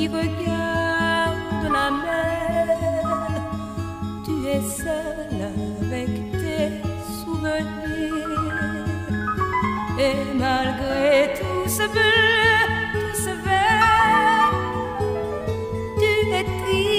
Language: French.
qui regarde la mer. Tu es seul avec tes souvenirs. Et malgré tout ce bleu, tout ce vert, tu es triste.